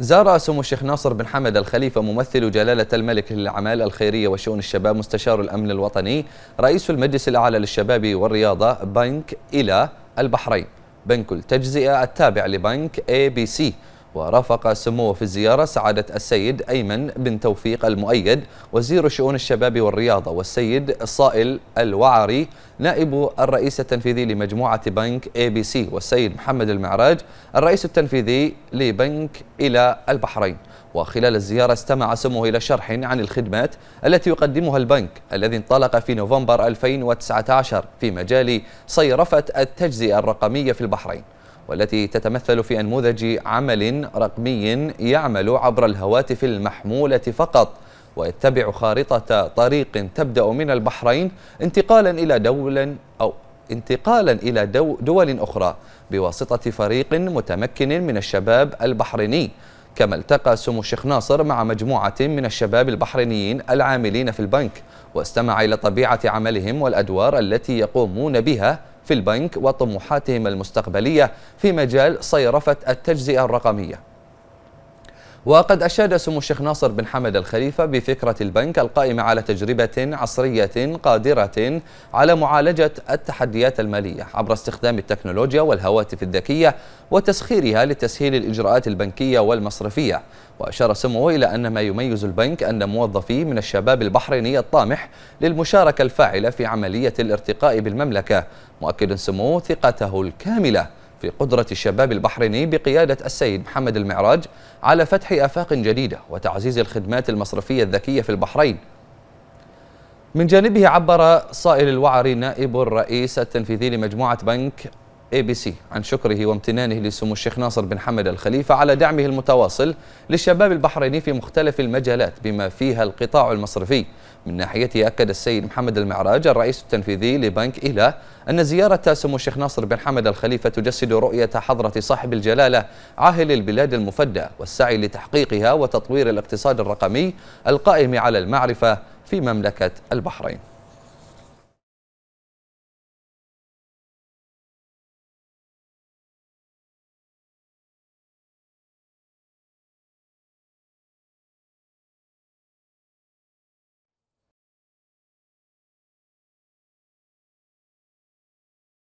زار سمو الشيخ ناصر بن حمد آل خليفة ممثل جلالة الملك للأعمال الخيرية وشؤون الشباب مستشار الأمن الوطني رئيس المجلس الأعلى للشباب والرياضة بنك إلى البحرين. بنك التجزئة التابع لبنك ABC ورافق سموه في الزيارة سعادة السيد أيمن بن توفيق المؤيد وزير شؤون الشباب والرياضة والسيد صائل الوعري نائب الرئيس التنفيذي لمجموعة بنك ABC والسيد محمد المعراج الرئيس التنفيذي لبنك إلى البحرين. وخلال الزيارة استمع سموه إلى شرح عن الخدمات التي يقدمها البنك الذي انطلق في نوفمبر 2019 في مجال صيرفة التجزئة الرقمية في البحرين. والتي تتمثل في أنموذج عمل رقمي يعمل عبر الهواتف المحمولة فقط ويتبع خارطة طريق تبدأ من البحرين انتقالا إلى دول أو انتقالا إلى دول أخرى بواسطة فريق متمكن من الشباب البحريني. كما التقى سمو الشيخ ناصر مع مجموعة من الشباب البحرينيين العاملين في البنك واستمع إلى طبيعة عملهم والأدوار التي يقومون بها في البنك وطموحاتهم المستقبلية في مجال صيرفة التجزئة الرقمية. وقد أشاد سمو الشيخ ناصر بن حمد الخليفة بفكرة البنك القائمة على تجربة عصرية قادرة على معالجة التحديات المالية عبر استخدام التكنولوجيا والهواتف الذكية وتسخيرها لتسهيل الإجراءات البنكية والمصرفية. وأشار سموه إلى أن ما يميز البنك أن موظفيه من الشباب البحريني الطامح للمشاركة الفاعلة في عملية الارتقاء بالمملكة. مؤكد سموه ثقته الكاملة. في قدرة الشباب البحريني بقيادة السيد محمد المعراج على فتح آفاق جديدة وتعزيز الخدمات المصرفية الذكية في البحرين. من جانبه عبر صائل الوعري نائب الرئيس التنفيذي لمجموعة بنك ABC عن شكره وامتنانه لسمو الشيخ ناصر بن حمد آل خليفة على دعمه المتواصل للشباب البحريني في مختلف المجالات بما فيها القطاع المصرفي. من ناحيته أكد السيد محمد المعراج الرئيس التنفيذي لبنك إلى أن زيارة سمو الشيخ ناصر بن حمد آل خليفة تجسد رؤية حضرة صاحب الجلالة عاهل البلاد المفدى والسعي لتحقيقها وتطوير الاقتصاد الرقمي القائم على المعرفة في مملكة البحرين.